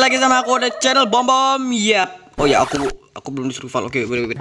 kembali lagi sama aku di channel Bom Bom. Ya. Oh ya, aku aku belum di survival. Oke, wait, wait.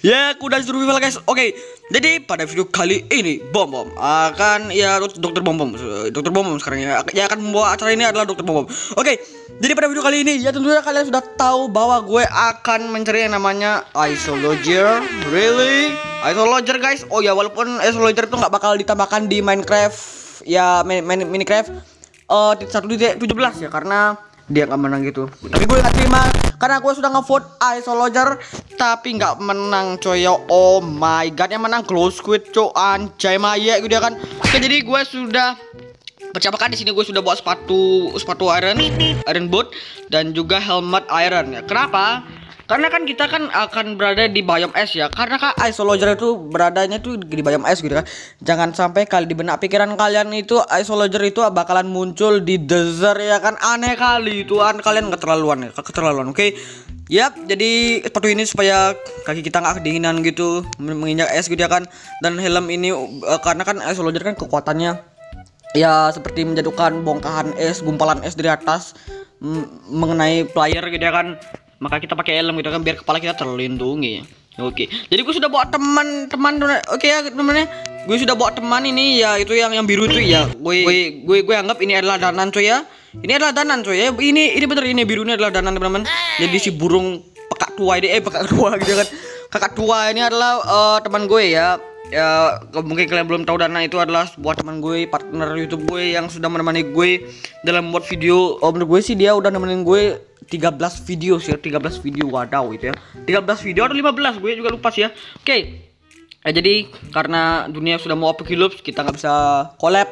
Ya, aku udah di survival guys. Oke. Jadi pada video kali ini Bom Bom akan ya dokter Bom Bom. Dokter Bom Bom sekarang ya. Yang akan membawa acara ini adalah dokter Bom Bom. Oke. Jadi pada video kali ini ya tentunya kalian sudah tahu bahwa gue akan mencari yang namanya Isologer. Really? Isologer guys. Oh ya, walaupun Isologer itu nggak bakal ditambahkan di Minecraft ya main, main Minecraft uh, titik tujuh belas ya karena dia nggak menang gitu. Tapi gue nggak terima karena gue sudah ngevote Isologer tapi nggak menang coy. Ya oh my god yang menang glow squid coy anjay maya gitu ya kan. Oke jadi gue sudah percapakan di sini gue sudah bawa sepatu sepatu iron iron boot dan juga helmet iron ya. Kenapa karena kan kita kan akan berada di biome es ya. Karena kan isologer itu beradanya tuh di biome es gitu kan. Jangan sampai kali di benak pikiran kalian itu isologer itu bakalan muncul di desert ya kan. Aneh kali itu an kalian keterlaluan ya? Keterlaluan oke? Okay? Yap, jadi sepatu ini supaya kaki kita nggak kedinginan gitu, menginjak es gitu ya kan. Dan helm ini uh, karena kan isologer kan kekuatannya ya seperti menjatuhkan bongkahan es, gumpalan es dari atas mengenai player gitu ya kan maka kita pakai helm gitu kan biar kepala kita terlindungi. Oke, jadi gue sudah bawa teman-teman, oke ya temennya, gue sudah bawa teman ini ya itu yang yang biru itu ya, gue gue gue, gue anggap ini adalah danan coy ya, ini adalah danan coy ya, ini ini bener ini biru ini adalah danan teman-teman, jadi si burung pekak tua ini eh pekak tua gitu kan, kakak tua ini adalah uh, teman gue ya, ya mungkin kalian belum tahu Dana itu adalah sebuah teman gue partner YouTube gue yang sudah menemani gue dalam membuat video. Oh menurut gue sih dia udah nemenin gue 13 video sih 13 video wadaw itu ya 13 video atau 15 gue juga lupa sih ya oke okay. ya, jadi karena dunia sudah mau apocalypse kita nggak bisa collab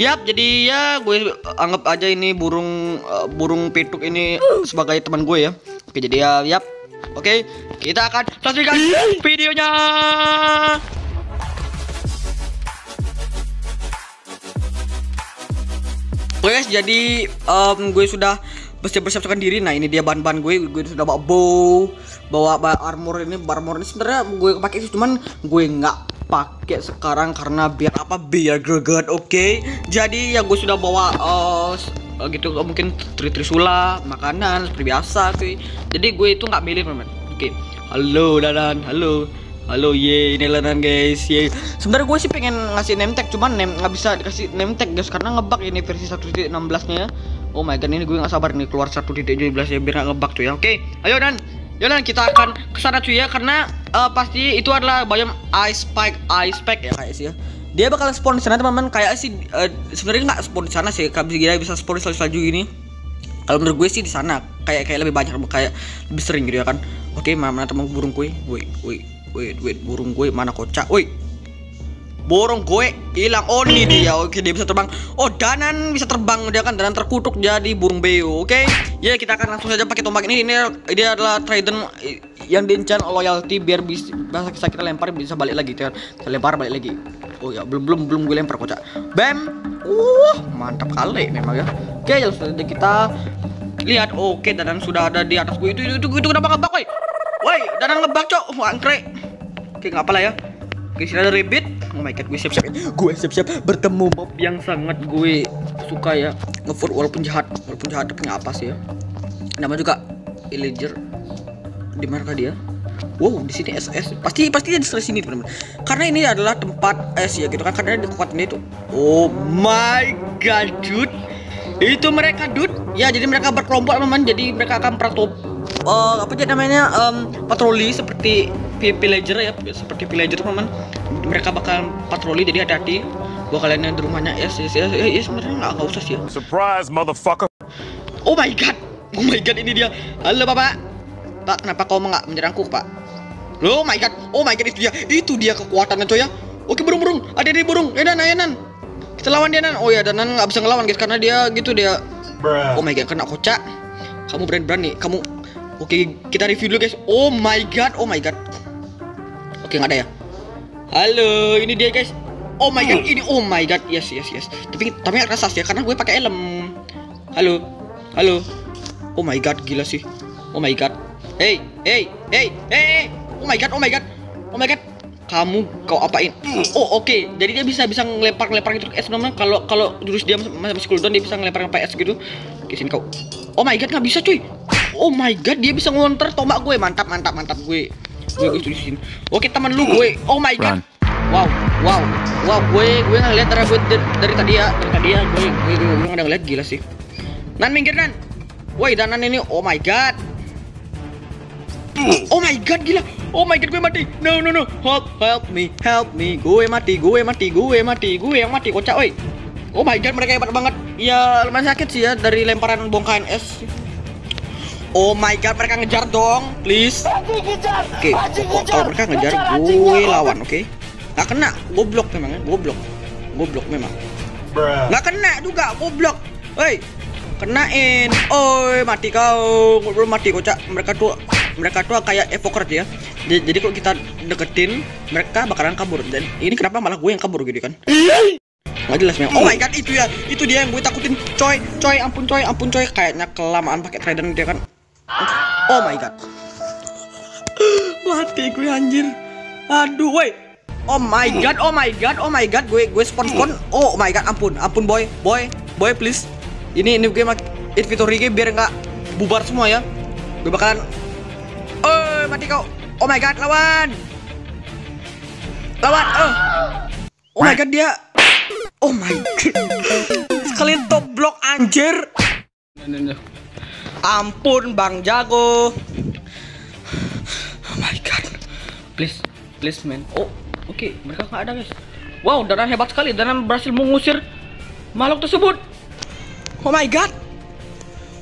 Yap, jadi ya gue anggap aja ini burung uh, burung petuk ini sebagai teman gue ya. Oke, jadi ya, yap. Oke, kita akan saksikan videonya. Oke guys, jadi um, gue sudah bersiap-siapkan diri. Nah, ini dia bahan-bahan gue. Gue sudah bawa bow, bawa, armor ini, armor ini sebenarnya gue pakai sih, cuman gue nggak pakai sekarang karena biar apa? Biar greget, oke? Okay? Jadi ya gue sudah bawa uh, gitu mungkin trisula, makanan seperti biasa, cuy. Jadi gue itu nggak milih, teman. Oke. Okay. Halo, Dadan. Halo. Halo ye ini lanan guys ye sebenarnya gue sih pengen ngasih tag cuman name nggak bisa dikasih tag guys karena ngebug ini versi 1.16 nya ya oh my god ini gue nggak sabar nih keluar 1.17 ya biar nggak ngebug tuh ya. Oke ayo dan ya dan kita akan ke sana cuy ya karena uh, pasti itu adalah biome ice spike ice spike ya sih ya. Dia bakal spawn di sana teman-teman. Kayak sih uh, sebenarnya nggak spawn di sana sih bisa gila bisa spawn di salju ini. Kalau menurut gue sih di sana kayak kayak lebih banyak kayak lebih sering gitu ya kan. Oke mana teman burung gue? Woi woi Wait, wait, burung gue mana kocak? Woi. Burung gue hilang. Oh, ini dia. Oke, dia bisa terbang. Oh, Danan bisa terbang dia kan Danan terkutuk jadi burung beo. Oke. Ya, kita akan langsung saja pakai tombak ini. Ini dia adalah trident yang diencan loyalty biar bisa, bisa kita lempar bisa balik lagi kan. Kita lempar balik lagi. Oh ya, belum belum belum gue lempar kocak. Bam. Wah, mantap kali memang ya. Oke, ya sudah kita lihat. Oke, Danan sudah ada di atas gue. Itu itu itu, itu kenapa ngebak, woi? Woi, Danan ngebak, cok. Wah, angkrek. Oke, nggak apa lah ya. Oke, ada rabbit. Oh my god, gue siap-siap. Gue siap-siap bertemu mob yang sangat gue suka ya. Ngevote walaupun jahat, walaupun jahat nggak apa sih ya. Nama juga Illager. Di mana dia? Wow, di sini SS. Pasti pasti di sini teman-teman. Karena ini adalah tempat es ya gitu kan karena di kekuatannya itu. Oh my god, dude. Itu mereka, dude. Ya, jadi mereka berkelompok teman-teman. Jadi mereka akan pratop uh, apa sih namanya um, patroli seperti villager ya seperti villager teman mereka bakal patroli jadi hati-hati. Gua kalian yang di rumahnya ya yes, yes, yes, yes sebenarnya nggak nggak usah sih ya. surprise motherfucker. Oh my god oh my god ini dia. Halo bapak. Pak kenapa kau nggak menyerangku pak? Oh my god oh my god itu dia. Itu dia kekuatannya coy ya. Oke burung burung. Ada di burung. Ya dan ya nan kita lawan dia nan. Oh ya dan nan nggak bisa ngelawan guys karena dia gitu dia. Bruh. oh my god kena kocak. Kamu berani berani kamu Oke, kita review dulu guys. Oh my god, oh my god. Oke, nggak ada ya. Halo, ini dia guys. Oh my god, ini oh my god. Yes, yes, yes. Tapi tapi rasa ya karena gue pakai helm. Halo. Halo. Oh my god, gila sih. Oh my god. Hey, hey, hey, hey. Oh my god, oh my god. Oh my god. Kamu kau apain? Oh, oke. Okay. Jadi dia bisa bisa ngelempar-ngelempar gitu es namanya kalau kalau jurus dia masih cooldown dia bisa ngelempar-ngelempar es gitu. Oke, sini kau. Oh my god, nggak bisa cuy. Oh my god, dia bisa ngonter tombak gue. Mantap, mantap, mantap gue. Gue gue di sini. Oke, teman lu gue. Oh my god. Wow, wow, wow, gue gue ngeliat dari gue dari, dari tadi ya, dari tadi ya gue gue gue, gue nggak ngeliat gila sih. Nan minggir nan. Woi, danan ini. Oh my god. Oh my god, gila. Oh my god, gue mati. No, no, no. Help, help me, help me. Gue mati, gue mati, gue mati, gue yang mati. Kocak, woi. Oh my god, mereka hebat banget. Ya, lumayan sakit sih ya dari lemparan bongkahan es. Oh my god, mereka ngejar dong, please. Oke, okay, kalau mereka ngejar, gue lawan, oke? Okay? Gak kena, goblok memang goblok. Goblok memang. Gak kena juga, goblok. Woi, kenain. Oi, mati kau. Belum mati kocak. Mereka tuh mereka tuh kayak evoker ya jadi, jadi kalau kita deketin mereka bakalan kabur dan ini kenapa malah gue yang kabur gitu kan nggak jelas memang oh my god itu ya itu dia yang gue takutin coy coy ampun coy ampun coy kayaknya kelamaan pakai trident dia kan oh my god mati gue anjir aduh woi oh my god oh my god oh my god gue gue spawn spawn oh my god ampun ampun boy boy boy please ini ini gue mak inventory gue biar nggak bubar semua ya gue bakalan Oh, mati kau. Oh my god, lawan. Lawan. Oh. Oh my god, dia. Oh my god. Sekali top block anjir. Ampun, Bang Jago. Oh my god. Please, please man. Oh, oke, okay. mereka nggak ada, guys. Wow, Danan hebat sekali. Danan berhasil mengusir makhluk tersebut. Oh my god.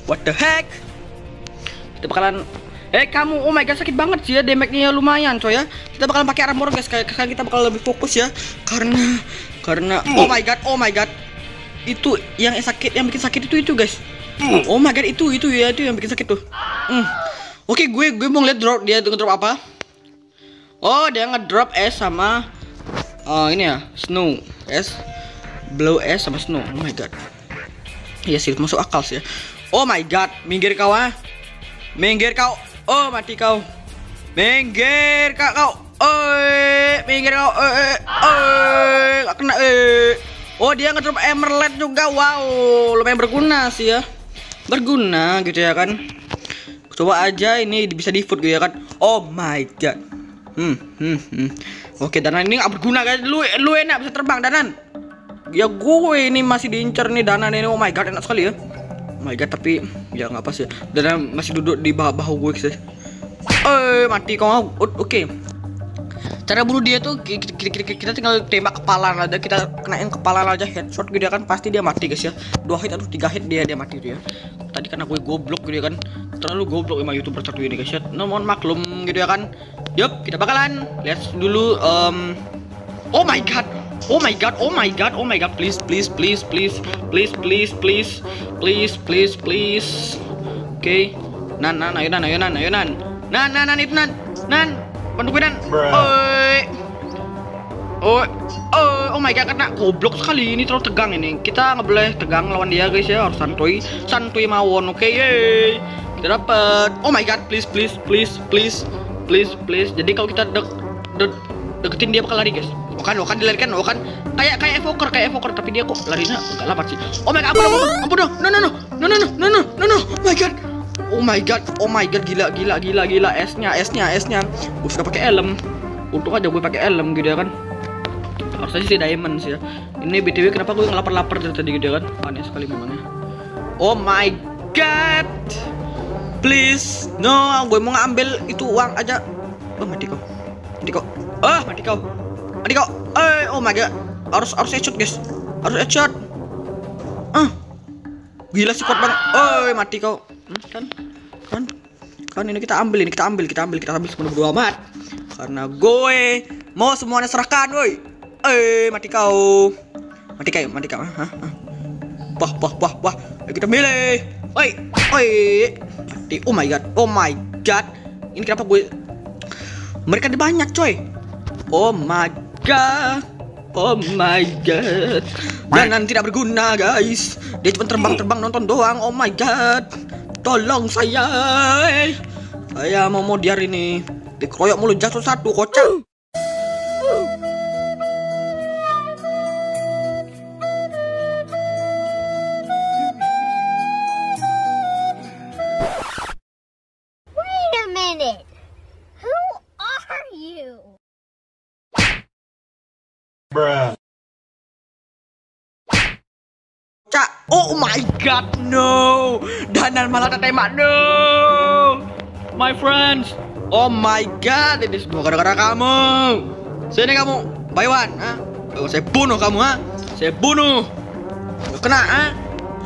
What the heck? Kita bakalan Eh kamu, oh my god sakit banget sih ya damage-nya lumayan coy ya. Kita bakal pakai armor guys, kayak kita bakal lebih fokus ya. Karena karena oh my god, oh my god. Itu yang sakit, yang bikin sakit itu itu guys. Oh my god itu itu ya itu yang bikin sakit tuh. Hmm. Oke, gue gue mau lihat drop dia ngedrop apa. Oh, dia ngedrop es sama oh ini ya, snow. Es blow es sama snow. Oh my god. Iya sih, masuk akal sih ya. Oh my god, minggir kau ah. Minggir kau. Oh, mati kau. Minggir kak kau. Oi, minggir kau. Eh, oi, kena. Eh. Oh, dia ngedrop emerald juga. Wow, lumayan berguna sih ya. Berguna gitu ya kan. Coba aja ini bisa di food gitu ya kan. Oh my god. Hmm, hmm, hmm. Oke, Danan ini gak berguna kan. Lu lu enak bisa terbang, Danan. Ya gue ini masih diincar nih Danan ini. Oh my god, enak sekali ya oh my god tapi ya nggak pas ya dan masih duduk di bawah bahu gue guys eh mati kau oke okay. Cara bunuh dia tuh kita, kita, kita tinggal tembak kepala aja kita kenain kepala aja headshot gitu ya kan pasti dia mati guys ya dua hit atau tiga hit dia dia mati gitu ya tadi karena gue goblok gitu ya kan terlalu goblok emang youtuber satu ini guys ya no, mohon maklum gitu ya kan yup kita bakalan lihat dulu um, oh my god Oh my god, oh my god, oh my god, please, please, please, please, please, please, please, please, please, please. Oke. Okay. Nan, nan, ayo nan, ayo nan, ayo nan. Nan, nan, nan itu nan. Nan, bantu gue nan. Oi. Oh, oh, oh my god, karena goblok sekali ini terlalu tegang ini. Kita nggak boleh tegang lawan dia guys ya, harus santuy, santuy mawon. Oke, okay, yeay. Kita dapat. Oh my god, please, please, please, please, please, please. Jadi kalau kita dek, dek deketin dia bakal lari guys Okan, Okan dilarikan, Okan kayak kayak evoker, kayak evoker, tapi dia kok larinya agak lambat sih. Oh my god, ampun, ampun, ampun, no, no, no, no, no, no, no, no, no, no, oh my god, oh my god, oh my god, gila, gila, gila, gila, esnya, esnya, esnya, gue sudah pakai helm, untung aja gue pakai helm gitu ya kan. Harusnya sih diamond sih ya. Ini btw kenapa gue ngelapar-lapar dari tadi gitu ya kan? Aneh sekali memangnya. Oh my god, please, no, gue mau ngambil itu uang aja. Oh mati kok, mati kok, ah mati kau. Adik kau, eh, oh my god, harus harus headshot guys, harus headshot. Ah, gila sih kuat banget. Oh, mati kau, hmm, kan, kan, kan ini kita ambil ini kita ambil kita ambil kita ambil semua berdua amat. Karena gue mau semuanya serahkan, woi. Eh, mati kau, mati kau, mati kau. Hah, Wah, wah, wah, wah. Ayo kita milih. Woi, woi. Mati. Oh my god, oh my god. Ini kenapa gue? Mereka ada banyak, coy. Oh my god Oh my god Jangan tidak berguna guys Dia cuma terbang-terbang nonton doang Oh my god Tolong saya Saya mau modiar ini dikeroyok mulu jatuh satu kocak Bruh. Oh my god, no! Danan malah tertembak, no! My friends, Oh my god, ini semua gara-gara kamu. Sini kamu, Baywan, ha? Oh, saya bunuh kamu, ha? Saya bunuh. Kena, ha?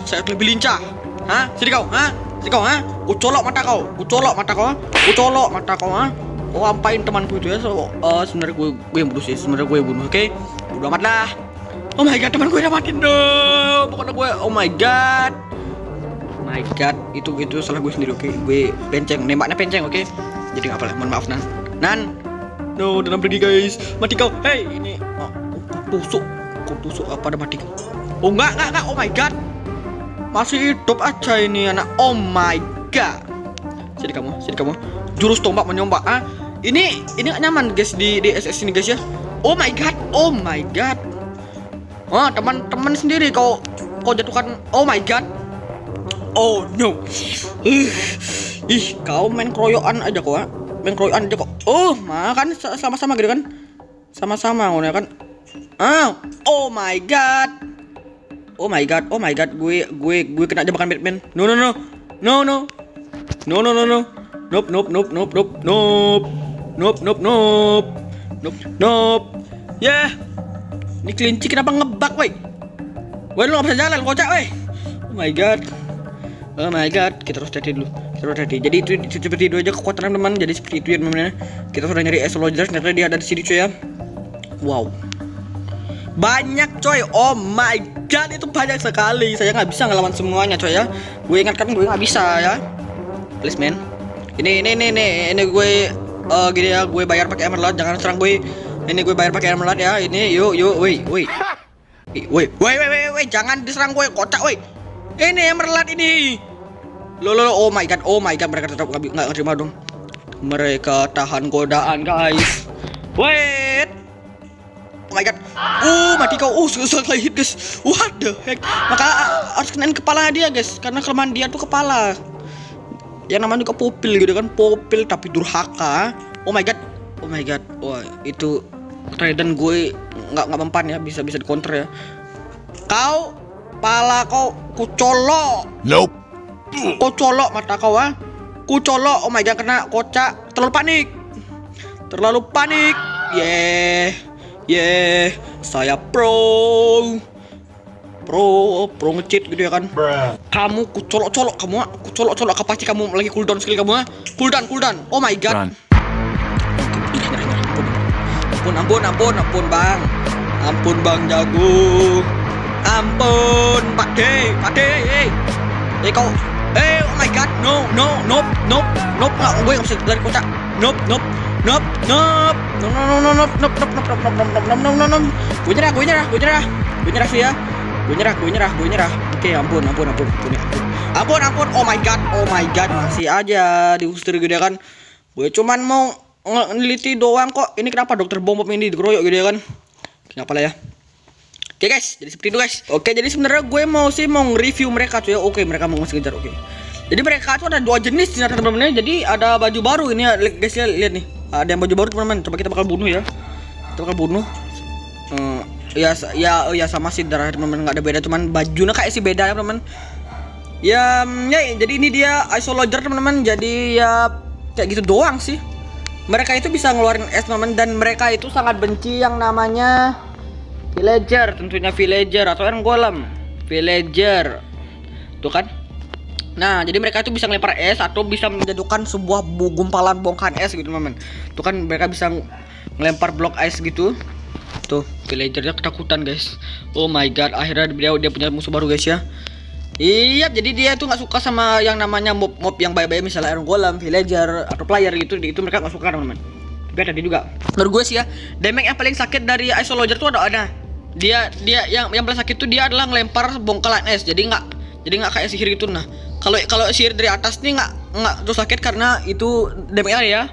Saya lebih lincah. Ha? Sini kau, ha? Sini kau, ha? Kucolok mata kau. Kucolok mata kau, ha? Kucolok mata kau, ha? Oh, ampain temanku itu ya. So, uh, sebenarnya gue gue yang bunuh sih. Sebenarnya gue yang bunuh, oke? Okay? Udah amat lah. Oh my god, teman gue udah mati dong. Pokoknya gue, oh my god. Oh my god, itu itu salah gue sendiri, oke? Okay? Gue penceng, nembaknya penceng, oke? Jadi nggak apa-apa, mohon maaf Nan. Nan, no, dalam pergi guys. Mati kau. Hey, ini oh, tusuk, kok tusuk apa ada mati? Oh enggak, enggak, enggak. Oh my god. Masih hidup aja ini anak. Oh my god. Sini kamu, sini kamu. Jurus tombak menyombak, ah. Ini ini gak nyaman guys di di SS ini guys ya. Oh my god, oh my god. Wah, teman-teman sendiri kau kau jatuhkan. Oh my god. Oh no. Ih, kau main keroyokan aja kok, ha? main keroyokan aja kok. Oh, makan sama-sama gitu kan? Sama-sama ngono ya kan? Ah, oh my god. Oh my god, oh my god, gue gue gue kena jebakan Batman. No no no. No no. No no no no. Nope nope nope nope nope nope. Nope nope nope. Nope nope. Ya. Yeah. Ini kelinci kenapa ngebak, woi? Woi, lu gak bisa jalan, kocak, woi. Oh my god. Oh my god, kita harus hati dulu. Harus hati. Jadi itu, itu seperti itu aja kekuatan teman. Jadi seperti itu ya teman-teman. Kita sudah nyari astrologers, ternyata dia ada di sini cuy ya. Wow. Banyak coy. Oh my god, itu banyak sekali. Saya nggak bisa ngelawan semuanya coy ya. Gue ingatkan gue nggak bisa ya. Please man. Ini ini ini ini, ini gue uh, gini ya, gue bayar pakai emerald, jangan serang gue. Ini gue bayar pakai emerald ya. Ini yuk yuk, woi woi. Woi, woi, woi, woi, jangan diserang gue, kocak, woi. Ini emerald ini. Lo, lo, oh my god, oh my god, mereka tetap nggak terima dong. Mereka tahan godaan, guys. Wait. Oh my god. Uh, mati kau. Uh, susah hit, guys. What the heck? Maka harus kenain kepala dia, guys. Karena kelemahan dia tuh kepala. Yang namanya juga popil gitu kan, popil tapi durhaka. Oh my god. Oh my god. Wah, itu Trident gue nggak nggak mempan ya, bisa bisa dikonter ya. Kau pala kau kucolok. Nope. Kau colok mata kau ah. Ku colok. Oh my god kena kocak. Terlalu panik. Terlalu panik. Yeah. Yeah. Saya pro. Pro, pro ngecheat gitu ya kan. Kamu ku colok-colok kamu ah. Ku colok-colok apa pasti kamu lagi cooldown skill kamu ah. Cooldown, cooldown. Oh my god. Run. Ampun, ampun, ampun, ampun bang. Ampun bang jago. Ampun, Pak D, Pak D, eh. Eh kau, god, no, no, nope, nope, nope, nggak, gue bisa lari kocak. Nope, nope, nope, nope, no, no, no, no, nope, nope, nope, nope, nope, nope, nope, nope, nope, nope, nope. Gue nyerah, gue nyerah, gue nyerah, gue nyerah sih ya. Gue nyerah, gue nyerah, gue nyerah. Oke, ampun, ampun, ampun, ampun, ampun, ampun. Oh my god, oh my god, masih aja diusir gitu ya kan. Gue cuman mau ngeliti doang kok. Ini kenapa dokter bom bom ini dikeroyok gitu ya kan? Kenapa lah ya? Oke guys, jadi seperti itu guys. Oke, jadi sebenarnya gue mau sih mau review mereka cuy. Oke, mereka mau ngasih kejar. Oke. Jadi mereka tuh ada dua jenis ternyata teman-teman. Jadi ada baju baru ini guys ya lihat nih. Ada yang baju baru teman-teman. Coba kita bakal bunuh ya. Kita bakal bunuh. Hmm, ya ya ya sama sih darah teman-teman nggak ada beda cuman bajunya kayak sih beda ya teman-teman. Ya, ya jadi ini dia isologer teman-teman. Jadi ya kayak gitu doang sih. Mereka itu bisa ngeluarin es teman-teman dan mereka itu sangat benci yang namanya villager tentunya villager atau yang golem villager tuh kan nah jadi mereka itu bisa ngelempar es atau bisa menjatuhkan sebuah bu- gumpalan bongkahan es gitu teman tuh kan mereka bisa ngelempar blok es gitu tuh villagernya ketakutan guys oh my god akhirnya dia dia punya musuh baru guys ya Iya, jadi dia tuh nggak suka sama yang namanya mob mob yang baik-baik misalnya Iron Golem, Villager atau player gitu, itu mereka nggak suka teman-teman. Tapi ada juga. Menurut gue sih ya, damage yang paling sakit dari Isologer tuh ada ada. Dia dia yang yang paling sakit tuh dia adalah ngelempar bongkalan es. Jadi nggak jadi nggak kayak sihir gitu nah. Kalau kalau sihir dari atas nih nggak nggak terus sakit karena itu damage ya.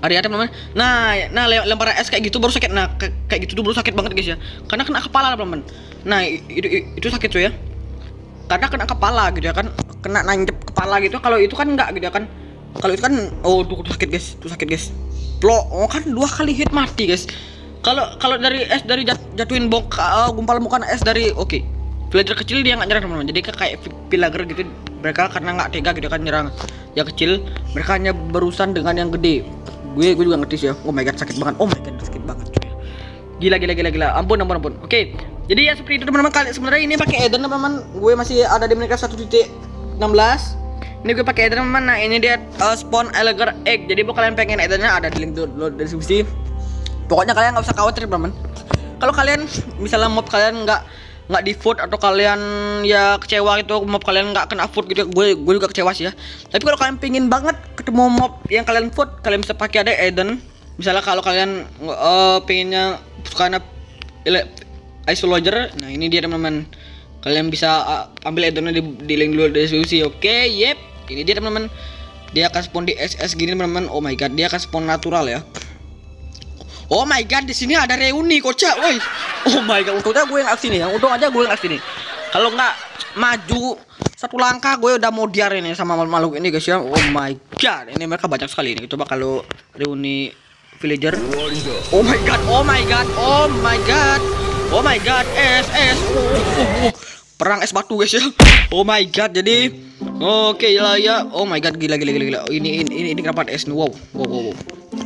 Ada ada teman-teman. Nah, nah le- lempar es kayak gitu baru sakit. Nah, kayak gitu tuh baru sakit banget guys ya. Karena kena kepala teman-teman. Nah, itu itu sakit tuh ya. Karena kena kepala gitu ya kan. Kena nanjep kepala gitu. Kalau itu kan enggak gitu ya kan. Kalau itu kan oh tuh, tuh sakit guys, tuh sakit guys. Plok, oh kan dua kali hit mati guys. Kalau kalau dari es dari jat- jatuhin bongka uh, gumpalan bukan es dari oke. Villager kecil dia nggak nyerang teman-teman. Jadi kayak villager gitu mereka karena nggak tega gitu kan nyerang. Yang kecil mereka hanya berurusan dengan yang gede. Gue gue juga ngerti sih ya. Oh my god sakit banget. Oh my god sakit banget cuy. Gila gila gila gila. Ampun ampun ampun. Oke. Jadi ya seperti itu teman-teman. Kali sebenarnya ini pakai Eden teman-teman. Gue masih ada di Minecraft 1.16 ini gue pakai Eden teman nah ini dia uh, spawn Eleger egg. Jadi buat kalian pengen Edennya ada di link download deskripsi. Pokoknya kalian nggak usah khawatir teman-teman. Kalau kalian misalnya mob kalian nggak nggak di vote atau kalian ya kecewa gitu mob kalian nggak kena vote gitu gue gue juga kecewa sih ya. Tapi kalau kalian pingin banget ketemu mob yang kalian vote kalian bisa pakai ada Eden misalnya kalau kalian uh, pengennya karena isolager nah ini dia teman-teman. Kalian bisa uh, ambil Edennya di, di link dulu deskripsi oke? Okay, yep ini dia teman-teman. Dia akan spawn di SS gini teman-teman. Oh my god dia akan spawn natural ya Oh my god, di sini ada reuni kocak, woi. Oh my god, untungnya gue yang aksi nih, yang untung aja gue yang aksi nih. Kalau nggak maju satu langkah gue udah mau diar ini sama makhluk ini guys ya. Oh my god, ini mereka banyak sekali ini. Coba kalau reuni villager. Oh my god, oh my god, oh my god. Oh my god, es es. Oh, oh, oh. Perang es batu guys ya. Oh my god, jadi oke okay, lah ya. Oh my god, gila gila gila gila. Ini ini ini, ini kenapa es wow. Wow wow wow.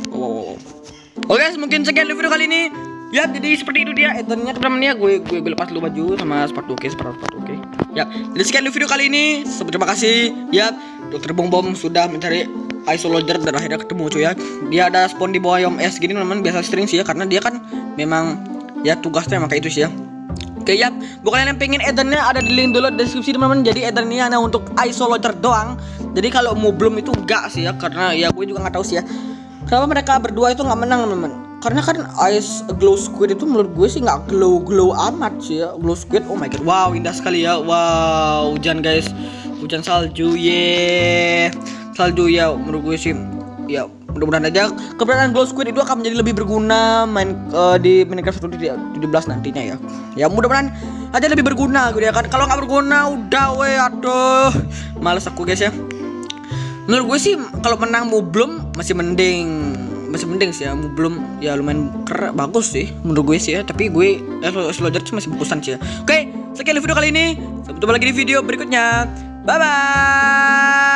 Wow wow wow. Oke guys, mungkin sekian video kali ini. Ya, jadi seperti itu dia edennya teman-teman ya. Gue, gue gue lepas dulu baju sama sepatu oke, sepatu sepatu oke. Ya, jadi sekian video kali ini. Terima kasih. Ya, Dokter Bom Bom sudah mencari isolager dan akhirnya ketemu cuy ya. Dia ada spawn di bawah Yom S gini teman-teman biasa string sih ya karena dia kan memang ya tugasnya kayak itu sih ya. Oke ya, buat kalian yang pengen edennya ada di link dulu deskripsi teman-teman. Jadi eden ini hanya untuk isolager doang. Jadi kalau mau belum itu enggak sih ya karena ya gue juga nggak tahu sih ya kenapa mereka berdua itu nggak menang teman? Karena kan ice glow squid itu menurut gue sih nggak glow glow amat sih ya. Glow squid oh my god. Wow indah sekali ya. Wow hujan guys. Hujan salju ye yeah. salju ya menurut gue sih. Ya mudah-mudahan aja. Keberadaan glow squid itu akan menjadi lebih berguna main uh, di Minecraft 17 nantinya ya. Ya mudah-mudahan aja lebih berguna gitu ya kan. Kalau nggak berguna udah weh aduh. Males aku guys ya. Menurut gue sih kalau menang belum masih mending masih mending sih ya belum ya lumayan ker bagus sih menurut gue sih ya tapi gue eh, Slower sih masih bagusan sih ya. Oke sekian video kali ini sampai jumpa lagi di video berikutnya. Bye bye